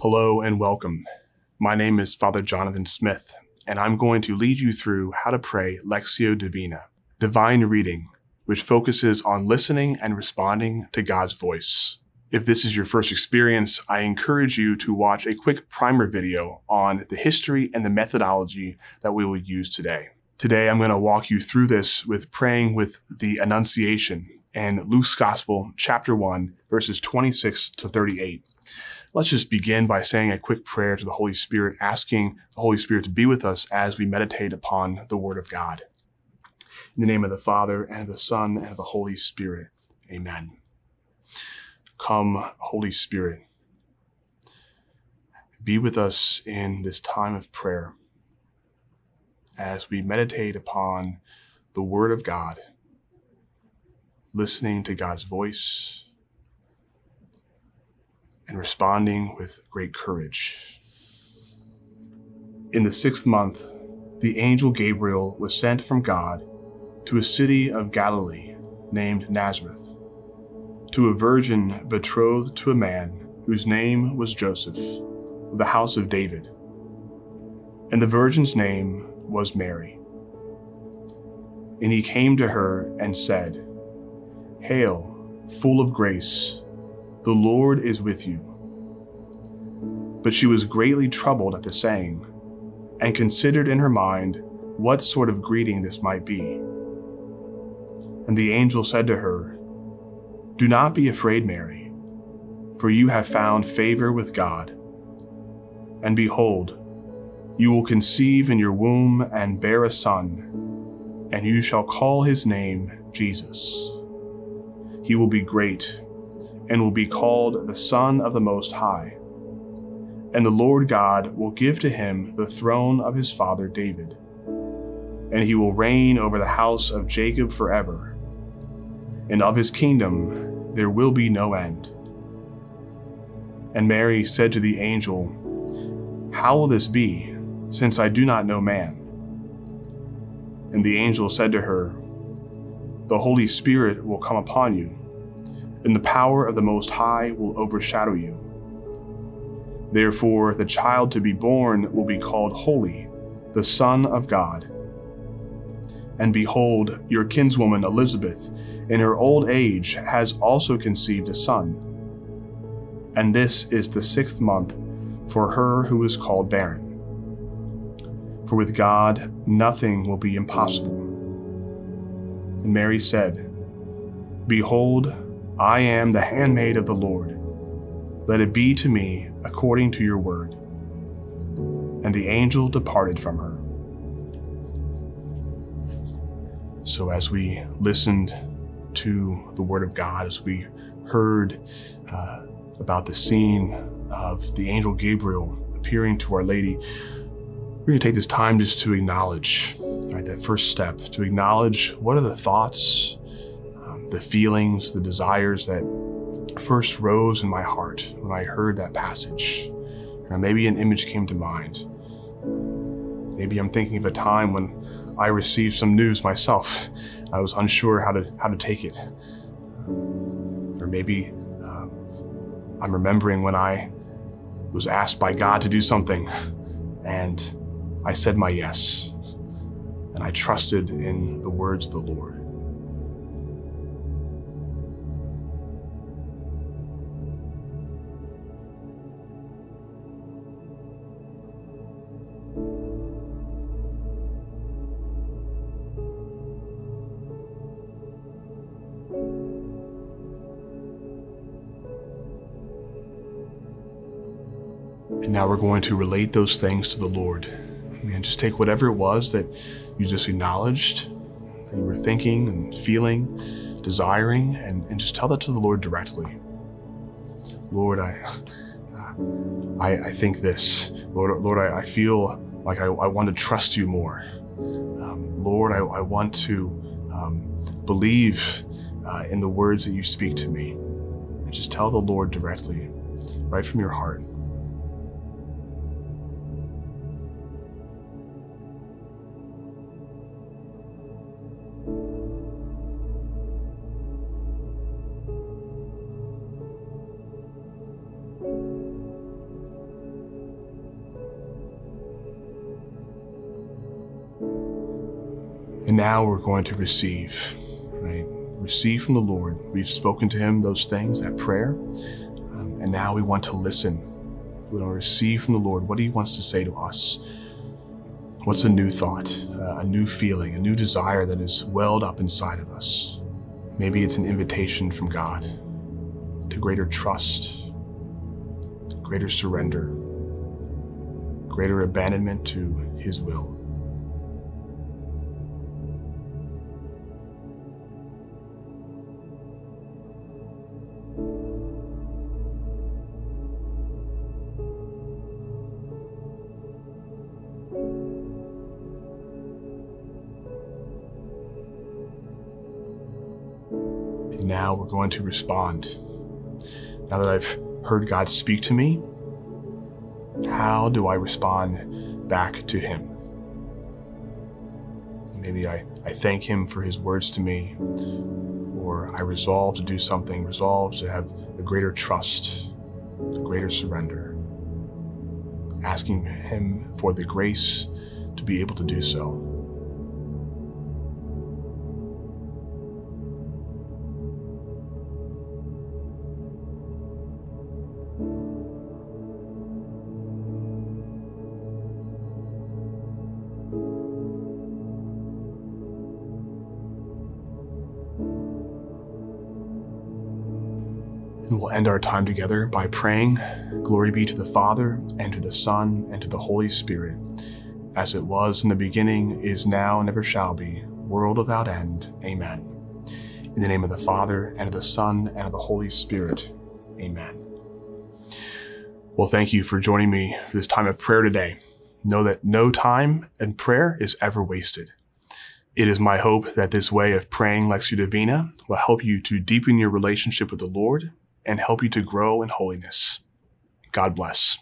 Hello and welcome. My name is Father Jonathan Smith, and I'm going to lead you through how to pray Lectio Divina, divine reading, which focuses on listening and responding to God's voice. If this is your first experience, I encourage you to watch a quick primer video on the history and the methodology that we will use today. Today, I'm going to walk you through this with praying with the Annunciation and Luke's Gospel, chapter 1, verses 26 to 38. Let's just begin by saying a quick prayer to the Holy Spirit, asking the Holy Spirit to be with us as we meditate upon the Word of God. In the name of the Father, and of the Son, and of the Holy Spirit. Amen. Come, Holy Spirit, be with us in this time of prayer as we meditate upon the Word of God, listening to God's voice, and responding with great courage. In the sixth month, the angel Gabriel was sent from God to a city of Galilee named Nazareth, to a virgin betrothed to a man whose name was Joseph, of the house of David. And the virgin's name was Mary. And he came to her and said, Hail, full of grace, the Lord is with you. But she was greatly troubled at the saying, and considered in her mind what sort of greeting this might be. And the angel said to her, Do not be afraid, Mary, for you have found favor with God. And behold, you will conceive in your womb and bear a son, and you shall call his name Jesus. He will be great and will be called the Son of the Most High. And the Lord God will give to him the throne of his father David, and he will reign over the house of Jacob forever, and of his kingdom there will be no end. And Mary said to the angel, How will this be? since I do not know man. And the angel said to her, The Holy Spirit will come upon you, and the power of the Most High will overshadow you. Therefore, the child to be born will be called Holy, the Son of God. And behold, your kinswoman Elizabeth, in her old age, has also conceived a son. And this is the sixth month for her who is called barren for with God nothing will be impossible. And Mary said, Behold, I am the handmaid of the Lord. Let it be to me according to your word. And the angel departed from her. So, as we listened to the word of God, as we heard uh, about the scene of the angel Gabriel appearing to Our Lady, we're going to take this time just to acknowledge, right, that first step, to acknowledge what are the thoughts, the feelings, the desires that first rose in my heart when I heard that passage. Maybe an image came to mind. Maybe I'm thinking of a time when I received some news myself. I was unsure how to how to take it. Or maybe um, I'm remembering when I was asked by God to do something and I said my yes, and I trusted in the words of the Lord. And now we're going to relate those things to the Lord. And just take whatever it was that you just acknowledged, that you were thinking and feeling, desiring, and, and just tell that to the Lord directly. Lord, I, I, I think this. Lord, Lord, I, I feel like I, I want to trust you more. Um, Lord, I, I want to um, believe uh, in the words that you speak to me. And just tell the Lord directly, right from your heart. And now we're going to receive, right? Receive from the Lord. We've spoken to Him those things, that prayer. Um, and now we want to listen. We want to receive from the Lord what He wants to say to us. What's a new thought, uh, a new feeling, a new desire that is welled up inside of us? Maybe it's an invitation from God to greater trust, greater surrender, greater abandonment to His will. Now we're going to respond. Now that I've heard God speak to me, how do I respond back to Him? Maybe I, I thank Him for His words to me, or I resolve to do something, resolve to have a greater trust, a greater surrender, asking Him for the grace to be able to do so. And we'll end our time together by praying, Glory be to the Father, and to the Son, and to the Holy Spirit, as it was in the beginning, is now, and ever shall be, world without end. Amen. In the name of the Father, and of the Son, and of the Holy Spirit. Amen. Well, thank you for joining me for this time of prayer today. Know that no time and prayer is ever wasted. It is my hope that this way of praying Lectio Divina will help you to deepen your relationship with the Lord and help you to grow in holiness. God bless.